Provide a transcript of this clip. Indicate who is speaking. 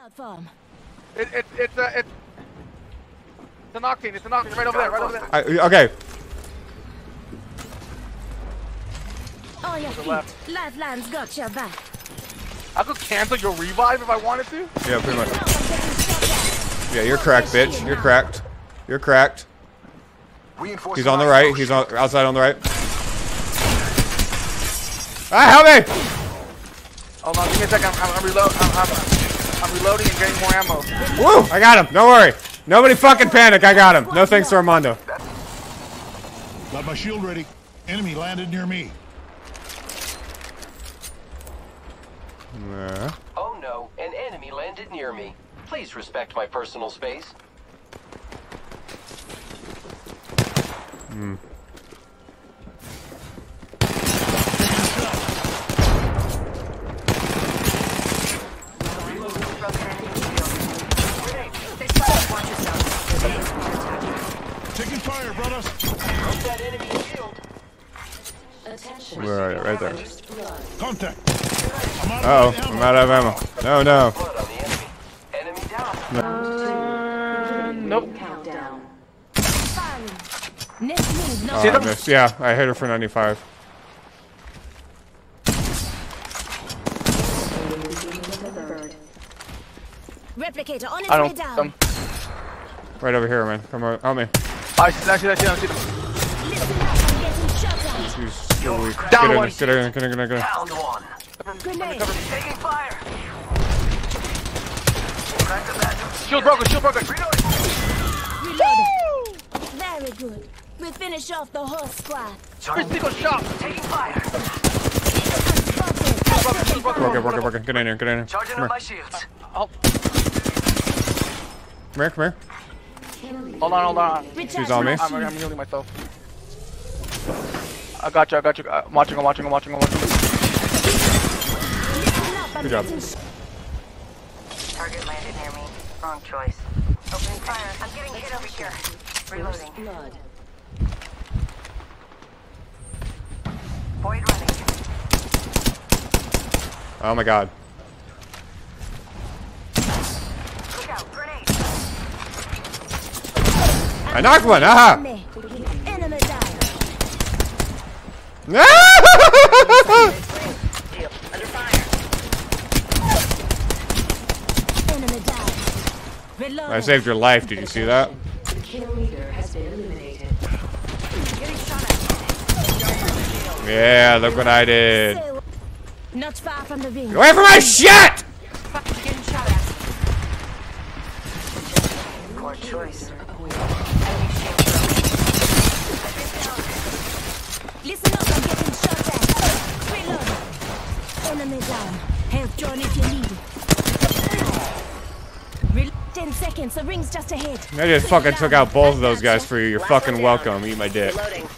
Speaker 1: Cloud farm.
Speaker 2: It, it, it's a, it's, it's an octane. It's an octane. Right over there. Right over there.
Speaker 3: I, okay.
Speaker 1: On your
Speaker 2: the
Speaker 1: feet.
Speaker 2: left.
Speaker 1: Lifeline's got your back.
Speaker 2: I could cancel your revive if I wanted to.
Speaker 3: Yeah, pretty much.
Speaker 1: Now I'm getting shot
Speaker 3: Yeah, you're cracked, bitch. You're cracked. You're cracked. He's on the right. He's on outside on the right. Ah, help me!
Speaker 2: Hold on, give me a second. I'm, I'm, I'm, reload, I'm, I'm, I'm reloading and getting more ammo.
Speaker 3: Woo! I got him. Don't worry. Nobody fucking panic. I got him. No thanks to Armando.
Speaker 4: Got my shield ready. Enemy landed near me.
Speaker 3: Yeah.
Speaker 5: Oh no, an enemy landed near me. Please respect my personal space.
Speaker 4: Taking brothers.
Speaker 5: That enemy shield.
Speaker 3: Where are you? Right there.
Speaker 4: Contact. I'm out
Speaker 3: Uh oh.
Speaker 4: of
Speaker 3: I'm out of ammo. No, no.
Speaker 5: Blood on the enemy. Enemy down.
Speaker 2: Nope.
Speaker 1: Firing. Next.
Speaker 3: Oh, I missed. Yeah, I hit her for 95.
Speaker 1: Replicator on its
Speaker 2: I
Speaker 1: way
Speaker 2: don't.
Speaker 1: down.
Speaker 2: Um,
Speaker 3: Right over here, man. Come on. Help me.
Speaker 2: I see. I see. I see. I see them.
Speaker 1: Listen up, I'm getting shot at.
Speaker 3: She's so weak.
Speaker 2: Down
Speaker 3: Get in,
Speaker 2: one.
Speaker 3: get in, get in, get in, get in.
Speaker 5: Down one.
Speaker 1: Grenade.
Speaker 5: Taking fire.
Speaker 2: Shield broken. Shield broken.
Speaker 1: Reloading. Very good. We finish off the whole squad.
Speaker 2: Every single shot.
Speaker 5: Taking fire.
Speaker 1: Spotted.
Speaker 2: Broken. Broken.
Speaker 3: Work it, work it, work it. Get in here, get in here.
Speaker 5: Charging
Speaker 3: Come
Speaker 5: up
Speaker 3: here,
Speaker 5: my shields.
Speaker 2: Oh,
Speaker 3: come here, come here.
Speaker 2: Hold on. Hold on.
Speaker 3: She's on me.
Speaker 2: I'm, I'm healing myself. I got you. I got you. I'm watching. I'm watching. I'm watching. I'm watching.
Speaker 3: Good job.
Speaker 6: Target landed near me. Wrong choice. Opening fire. I'm getting hit over here. Reloading.
Speaker 1: Blood.
Speaker 6: Void running.
Speaker 3: Oh my god.
Speaker 6: Look out. Grenade.
Speaker 3: I knocked one. Aha!
Speaker 1: Me. Enemy down.
Speaker 6: Under fire.
Speaker 1: Enemy down. Reloading.
Speaker 3: I saved your life. Did you see that?
Speaker 6: Getting shot at.
Speaker 3: Yeah, look what I did.
Speaker 1: Not far from the ring.
Speaker 3: Get away from my shit!
Speaker 6: Getting shot at. Poor choice.
Speaker 1: Listen up, I'm getting shot at. Reload. Enemy down. Help join if you need it. Rel- Ten seconds, the ring's just ahead.
Speaker 3: I fucking took out both of those guys for you. You're fucking welcome. Eat my dick.
Speaker 6: Reloading.